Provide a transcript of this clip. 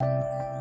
No!